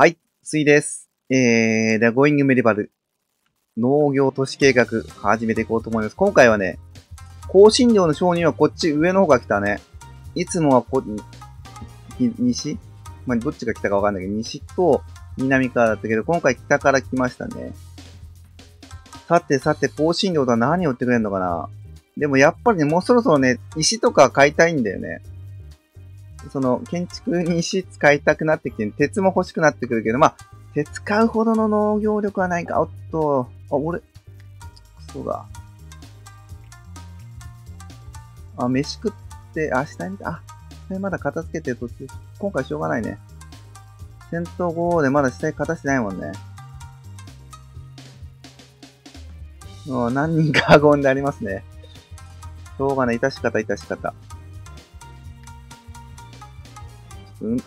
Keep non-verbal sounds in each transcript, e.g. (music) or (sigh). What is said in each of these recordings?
はい、水です。えー、では、ゴーイングメディバル農業都市計画始めていこうと思います。今回はね、香辛料の承認はこっち上の方が来たね。いつもはこ、西？まあ、どっちが来たかわかんないけど、西と南からだったけど、今回北から来ましたね。さてさて、香辛料とは何を売ってくれるのかな？でもやっぱりね、もうそろそろね、石とか買いたいんだよね。その、建築に石使いたくなってきて、鉄も欲しくなってくるけど、まあ、鉄買うほどの農業力はないか。おっと、あ、俺、クソが。あ、飯食って、あ、下に、あ、下にまだ片付けてる途中。今回しょうがないね。戦闘後でまだ下に片してないもんね。もう何人か (laughs) 運んでありますね。しょうがない。致し方、致し方。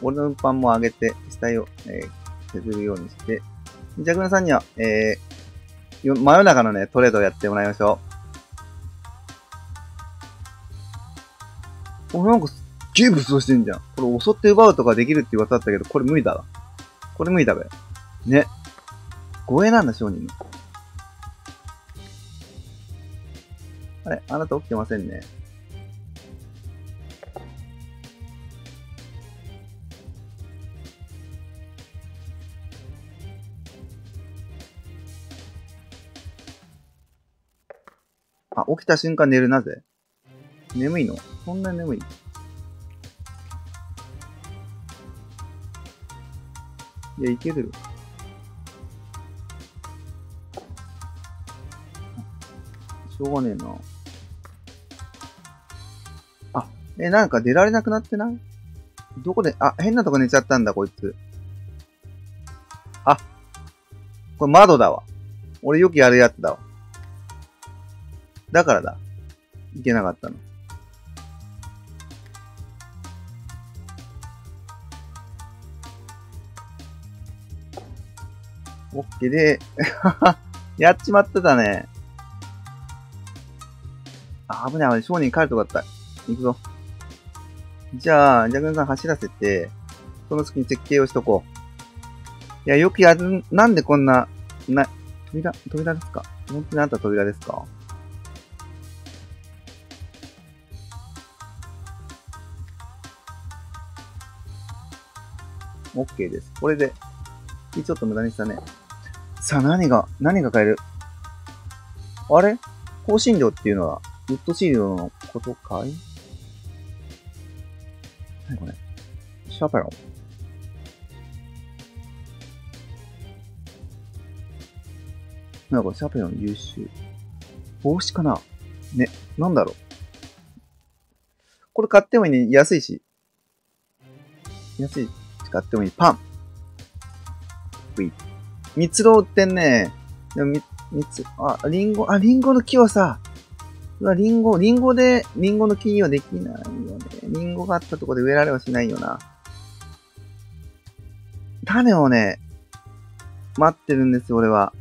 俺の運搬も上げて、死体を、えー、削るようにして、ジャグナさんには、えー、真夜中のね、トレードをやってもらいましょう。お、なんかすっげえ武装してんじゃん。これ襲って奪うとかできるって噂だったけど、これ無理だわ。これ無理だべ。ね。護衛なんだ、商人。あれあなた起きてませんね。あ、起きた瞬間寝るなぜ？眠いの？そんなに眠い？いや、いける。しょうがねえな。あ、え、なんか出られなくなってない？どこで、あ、変なとこ寝ちゃったんだ、こいつ。あ、これ窓だわ。俺よくやるやつだわ。だからだ。いけなかったの。オッケーで、(laughs) やっちまってたね。あ、危ない危ない。商人帰るとこだった。行くぞ。じゃあ、ジャグンさん走らせて、その隙に設計をしとこう。いや、よくやる、なんでこんな、な、扉、扉ですか？本当にあんた扉ですか？オッケーです。これで、ちょっと無駄にしたね。さあ、何が、何が買える？あれ？香辛料っていうのは、ウッドシールドのことかい？何これ？シャーペロン。なんかシャーペロン優秀。帽子かな？ね、なんだろう。これ買ってもいいね。安いし。安いし買ってもいい。パン。うい。蜜ろってんね。でもみ、みつ、あ、リンゴ、あ、リンゴの木はさ、うわ、リンゴ、リンゴで、リンゴの木にはできないよね。リンゴがあったところで植えられはしないよな。種をね、待ってるんですよ、俺は。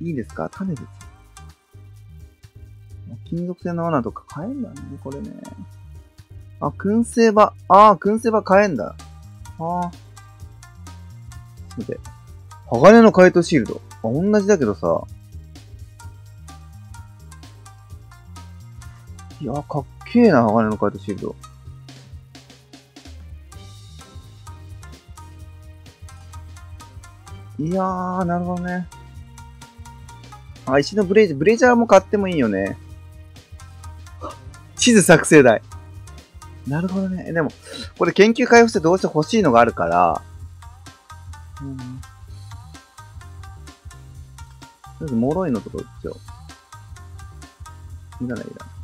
いいですか？種です。金属製の罠とか買えんだね、これね。あ、燻製場。ああ、燻製場買えんだ。ああ。ちょっと待て。鋼のカイトシールド。あ、同じだけどさ。いや、かっけえな、鋼のカイトシールド。いやー、なるほどね。あ、石のブレイジャー、ブレイジャーも買ってもいいよね。地図作成台。なるほどね。でも、これ研究開発してどうして欲しいのがあるから、うん。とりあえず、脆いのとこ一応。いらない、いらない。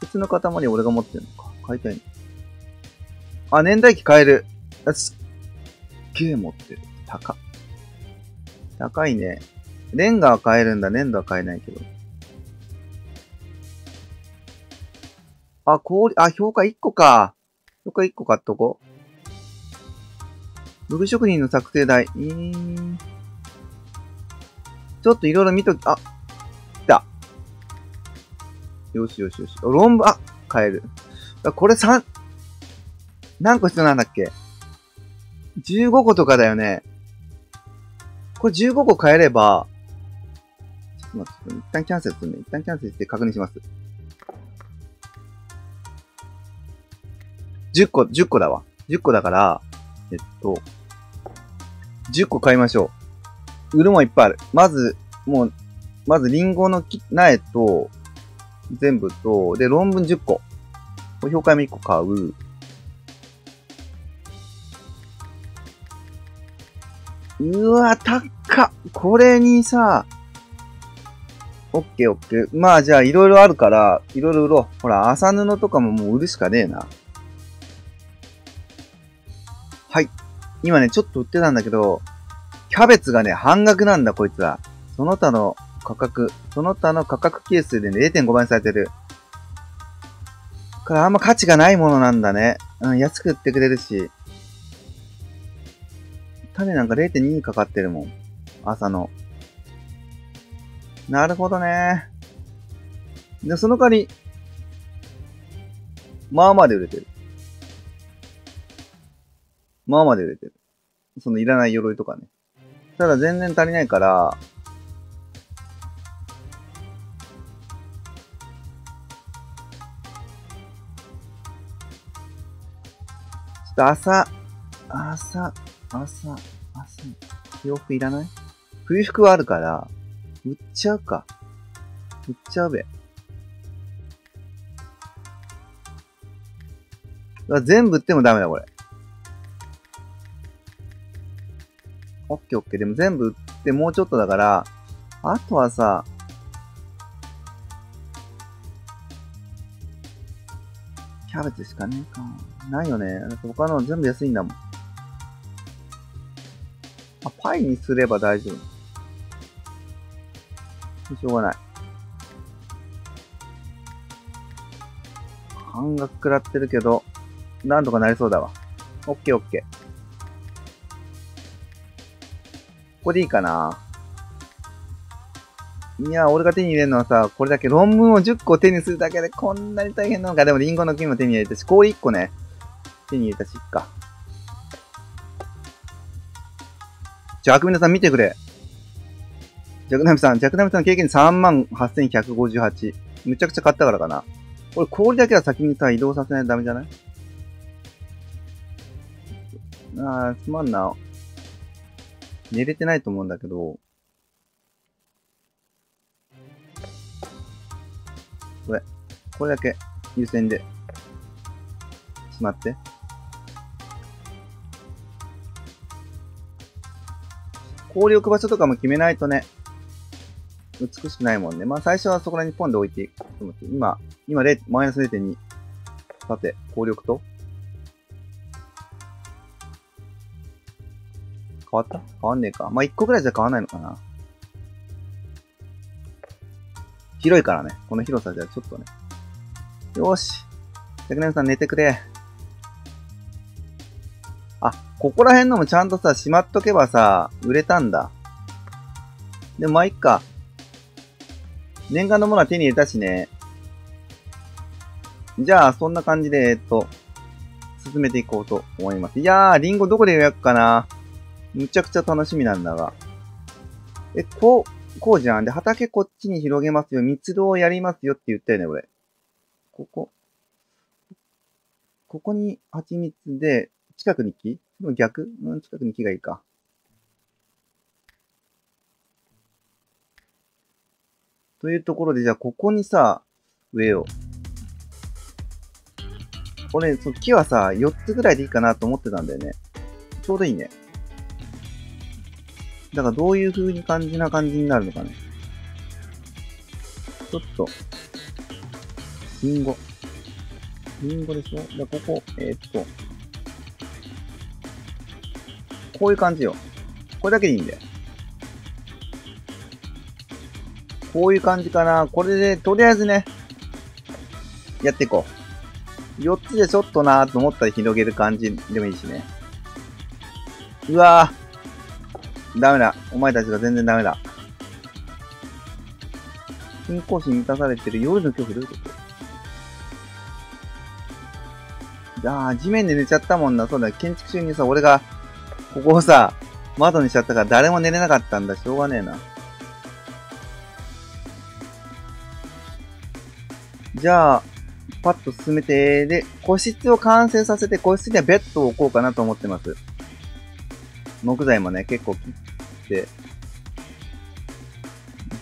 鉄の塊俺が持ってるのか。買いたいの。あ、年代機買える。あすっげえ持ってる。高っ。高いね。レンガは買えるんだ。粘土は買えないけど。あ、氷、あ、評価1個か。評価1個買っとこう。武具職人の作成台。えー、ちょっといろいろ見とき、あ、来た。よしよしよし。論文、あ、買える。これ3、何個必要なんだっけ ?15 個とかだよね。これ15個変えれば、ちょっと待って、一旦キャンセルするね。一旦キャンセルして確認します。10個、10個だわ。10個だから、えっと、10個買いましょう。売るもいっぱいある。まず、もう、まずリンゴの苗と、全部と、で、論文10個。これ評価も1個買う。うわ、高っこれにさ、オッケーオッケー。まあじゃあいろいろあるから、いろいろ売ろう。ほら、麻布とかももう売るしかねえな。今ね、ちょっと売ってたんだけど、キャベツがね、半額なんだ、こいつは。その他の価格、その他の価格係数でね、0.5倍にされてる。からあんま価値がないものなんだね。うん、安く売ってくれるし。種なんか0.2にかかってるもん。朝の。なるほどね。で、その代わり、まあまあで売れてる。まあまあで売れてる。そのいらない鎧とかね。ただ全然足りないから、ちょっと朝、朝、朝、朝、洋服いらない？冬服はあるから、売っちゃうか。売っちゃうべ。全部売ってもダメだ、これ。オッケーオッケー。でも全部売ってもうちょっとだから、あとはさ、キャベツしかねえか。ないよね。だって他の全部安いんだもん。あ、パイにすれば大丈夫。しょうがない。半額食らってるけど、なんとかなりそうだわ。オッケーオッケー。ここでいいかないや、俺が手に入れるのはさ、これだけ論文を10個手にするだけでこんなに大変なのか。でもリンゴの木も手に入れたし、氷1個ね、手に入れたし、いっか。じゃあ、アクミナさん見てくれ。ジャクナミさん、ジャクナミさんの経験38,158。むちゃくちゃ買ったからかな。俺、氷だけは先にさ、移動させないとダメじゃない？あー、すまんな。寝れてないと思うんだけど。これ、これだけ優先で。しまって。氷置く場所とかも決めないとね、美しくないもんね。まあ最初はそこらにポンで置いていくと思って。今、今0、マイナス0.2。さて、氷置くと変わった？変わんねえか。まあ1個ぐらいじゃ変わんないのかな。広いからね。この広さじゃちょっとね。よーし。ジャクネムさん寝てくれ。あ、ここら辺のもちゃんとさ、しまっとけばさ、売れたんだ。でもまあいっか。念願のものは手に入れたしね。じゃあ、そんな感じで、えっと、進めていこうと思います。いやー、リンゴどこで予約かなむちゃくちゃ楽しみなんだが。え、こう、こうじゃん。で、畑こっちに広げますよ。密度をやりますよって言ったよね、俺。ここ。ここに蜂蜜で、近くに木？でも逆？うん、近くに木がいいか。というところで、じゃあここにさ、植えよう。俺、そ木はさ、4つぐらいでいいかなと思ってたんだよね。ちょうどいいね。だからどういう風に感じな感じになるのかね。ちょっと、リンゴ。リンゴでしょ？で、ここ、えーっと、こういう感じよ。これだけでいいんだよ。こういう感じかな。これで、とりあえずね、やっていこう。4つでちょっとなーと思ったら広げる感じでもいいしね。うわー。ダメだ。お前たちが全然ダメだ。信仰心満たされてる夜の恐怖どういうこと？ああ、地面で寝ちゃったもんな。そうだ、建築中にさ、俺が、ここをさ、窓にしちゃったから誰も寝れなかったんだ。しょうがねえな。じゃあ、パッと進めて、で、個室を完成させて、個室にはベッドを置こうかなと思ってます。木材もね、結構切って、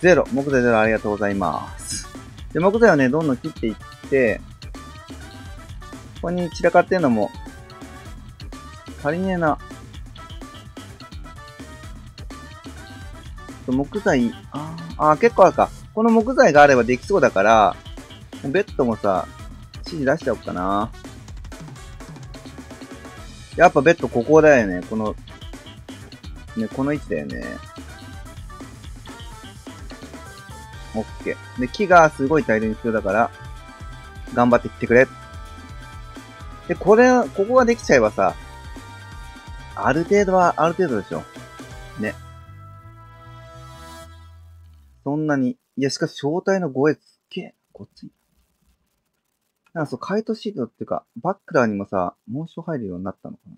ゼロ。木材ゼロありがとうございます。で、木材をね、どんどん切っていって、ここに散らかってんのも、足りねえな。木材、ああ、結構あるか。この木材があればできそうだから、ベッドもさ、指示出しちゃおうかな。やっぱベッドここだよね。この、ね、この位置だよね。オッケー。で、木がすごい大量に必要だから、頑張ってきてくれ。で、これ、ここができちゃえばさ、ある程度は、ある程度でしょ。ね。そんなに。いや、しかし、正体の護衛つけ、こっち。なんかそう、カイトシートっていうか、バックラーにもさ、紋章入るようになったのかな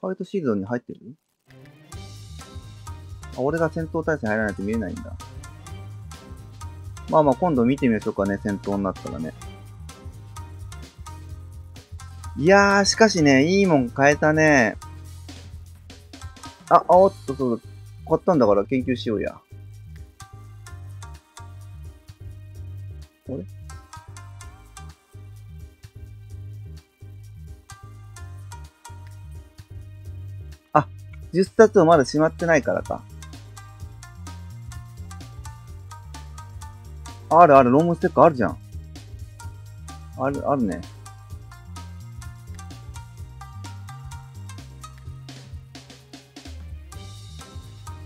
カイトシールドに入ってる？あ、俺が戦闘態勢入らないと見えないんだ。まあまあ今度見てみましょうかね、戦闘になったらね。いやー、しかしね、いいもん変えたね。あ、あおっと、そう、買ったんだから研究しようや。10冊をまだしまってないからか。あるある、ロームステッカーあるじゃん。ある、あるね。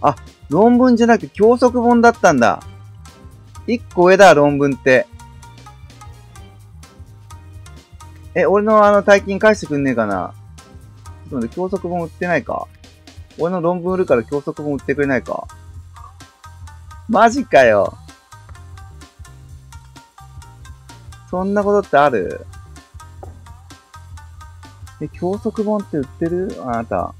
あ、論文じゃなくて教則本だったんだ。一個上だ、論文って。え、俺のあの大金返してくんねえかなちょっと待って、教則本売ってないか俺の論文売るから教則本売ってくれないか？マジかよ。そんなことってある？え、教則本って売ってる？あなた。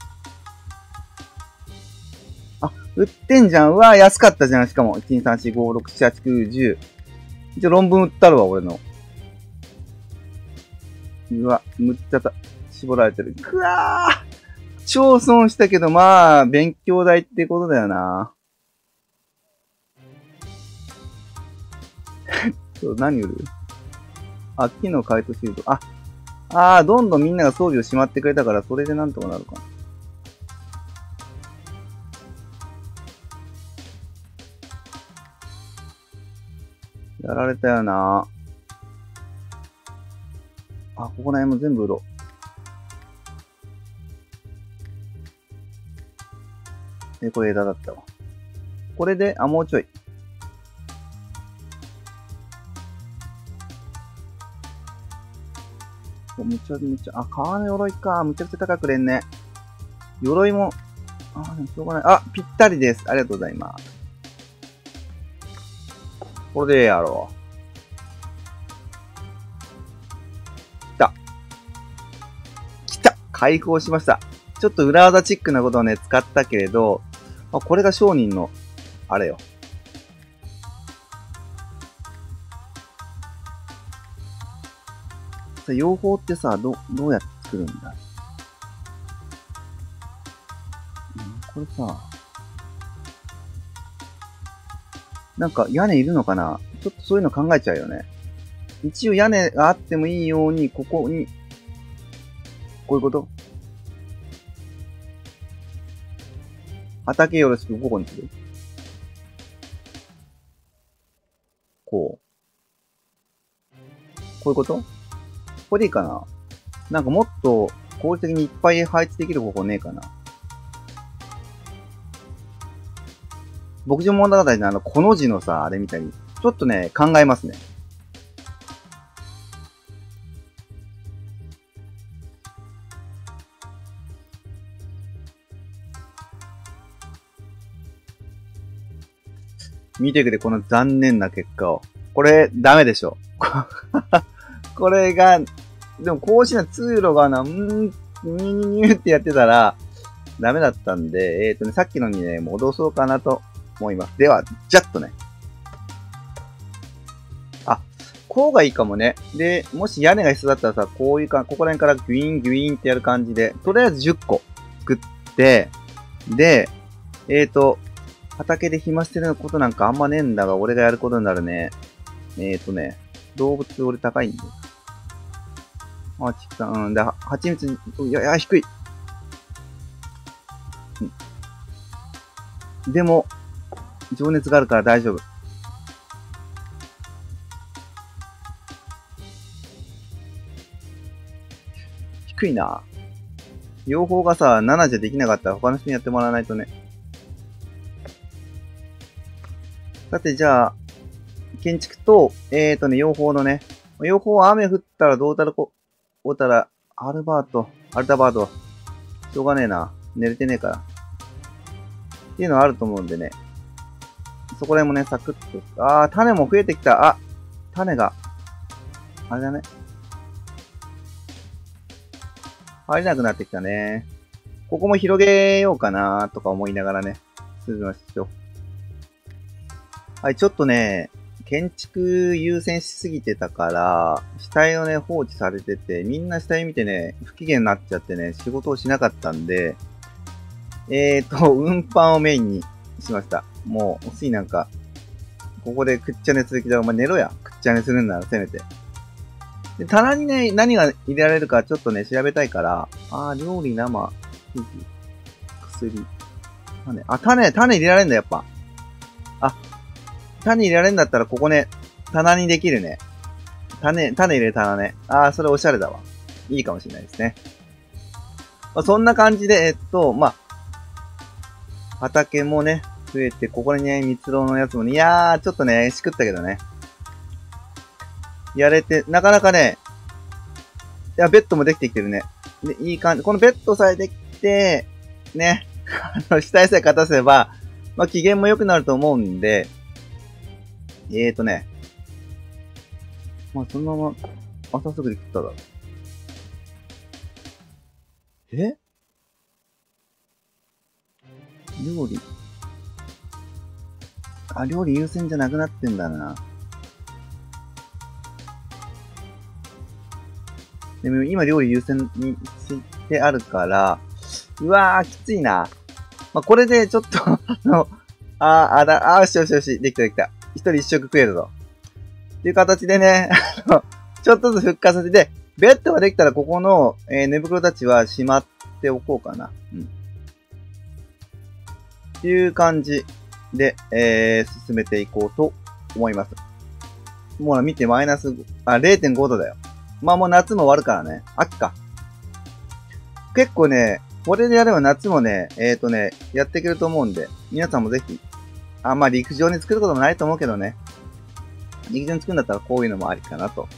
あ、売ってんじゃん。うわ、安かったじゃん。しかも、1、2、3、4、5、6、7、8、9、10。一応論文売ったるわ、俺の。うわ、むっちゃた、絞られてる。くわー超損したけど、まあ、勉強代ってことだよな。(laughs) そう、何売る？あ、木のカイトシールド。あ、ああ、どんどんみんなが装備をしまってくれたから、それでなんとかなるかな。やられたよな。あ、ここら辺も全部売ろう。え、これ枝だったわ。これで、あ、もうちょい。むちゃむちゃ、あ、革の鎧か。むちゃくちゃ高くれんね。鎧も、あ、しょうがない。あ、ぴったりです。ありがとうございます。これでやろう。来た。来た解放しました。ちょっと裏技チックなことをね、使ったけれど、あ、これが商人の、あれよ。さ、養蜂ってさ、ど、どうやって作るんだ？これさ、なんか屋根いるのかな？ちょっとそういうの考えちゃうよね。一応屋根があってもいいように、ここに、こういうこと？畑よろしく午後にする？こう。こういうこと？これでいいかな？なんかもっと効率的にいっぱい配置できる方法ねえかな牧場物語のあの、この字のさ、あれみたいに、ちょっとね、考えますね。見てくれ、この残念な結果を。これ、ダメでしょ。(laughs) これが、でも、こうしな通路がな、んー、ににににってやってたら、ダメだったんで、えっ、ー、とね、さっきのにね、戻そうかなと思います。では、ジャッとね。あ、こうがいいかもね。で、もし屋根が必要だったらさ、こういうか、ここら辺からギュインギュインってやる感じで、とりあえず10個作って、で、えっ、ー、と、畑で暇してることなんかあんまねえんだが、俺がやることになるね。えっ、ー、とね、動物俺高いんだよ。あ、畜産、うんだ、蜂蜜、いや、いや、低い。でも、情熱があるから大丈夫。低いな。養蜂がさ、7じゃできなかったら他の人にやってもらわないとね。さて、じゃあ、建築と、えーとね、養蜂のね、養蜂は雨降ったらどうたらこ、どうたら、アルバート、アルタバート、しょうがねえな。寝れてねえから。っていうのはあると思うんでね。そこら辺もね、サクッと。あー、種も増えてきた。あ、種が、あれだね。入れなくなってきたね。ここも広げようかなとか思いながらね、進みましょう。はい、ちょっとね、建築優先しすぎてたから、死体をね、放置されてて、みんな死体見てね、不機嫌になっちゃってね、仕事をしなかったんで、えーと、運搬をメインにしました。もう、おすいなんか、ここでくっちゃねする気だ。お前寝ろや。くっちゃねするんならせめて。で、棚にね、何が入れられるかちょっとね、調べたいから、あー、料理、生、薬、種。あ、種、種入れられんだ、やっぱ。あ、種入れられるんだったら、ここね、棚にできるね。種、種入れる棚ね。あー、それおしゃれだわ。いいかもしれないですね。まあ、そんな感じで、えっと、まあ、畑もね、増えて、ここにね、蜜蝋のやつもね、いやー、ちょっとね、しくったけどね。やれて、なかなかね、いや、ベッドもできてきてるね。で、いい感じ。このベッドさえできて、ね、(laughs) あの、死体さえ勝たせば、まあ、機嫌も良くなると思うんで、えーとね、まあ、そのまま、朝すぐで食っただろ。え？料理？あ、料理優先じゃなくなってんだな。でも今料理優先にしてあるから、うわー、きついな。まあ、これでちょっとあの、あー、あだ、あ、よしよしよし、できたできた。一人一食食えるぞ。っていう形でね、(laughs) ちょっとずつ復活させて、ベッドができたらここの、えー、寝袋たちはしまっておこうかな。うん。っていう感じで、えー、進めていこうと思います。もう見て、マイナス、あ、0.5度だよ。まあもう夏も終わるからね。秋か。結構ね、これでやれば夏もね、えっ、ー、とね、やっていけると思うんで、皆さんもぜひ、あん、まあ陸上に作ることもないと思うけどね。陸上に作るんだったらこういうのもありかな、と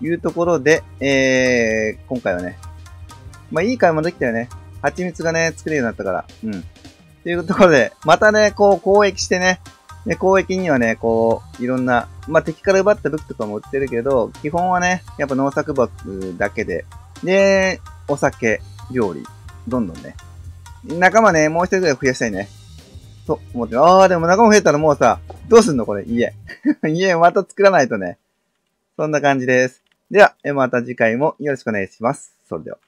いうところで、えー、今回はね、まあいい買い物できたよね。蜂蜜がね、作れるようになったから。うん。というところで、またね、こう、交易してね、で、交易にはね、こう、いろんな、まあ、敵から奪った武器とかも売ってるけど、基本はね、やっぱ農作物だけで、で、お酒、料理、どんどんね。仲間ね、もう一人ぐらい増やしたいね。と思って、ああ、でも仲間増えたらもうさ、どうすんのこれ、家。(laughs) 家また作らないとね。そんな感じです。では、また次回もよろしくお願いします。それでは。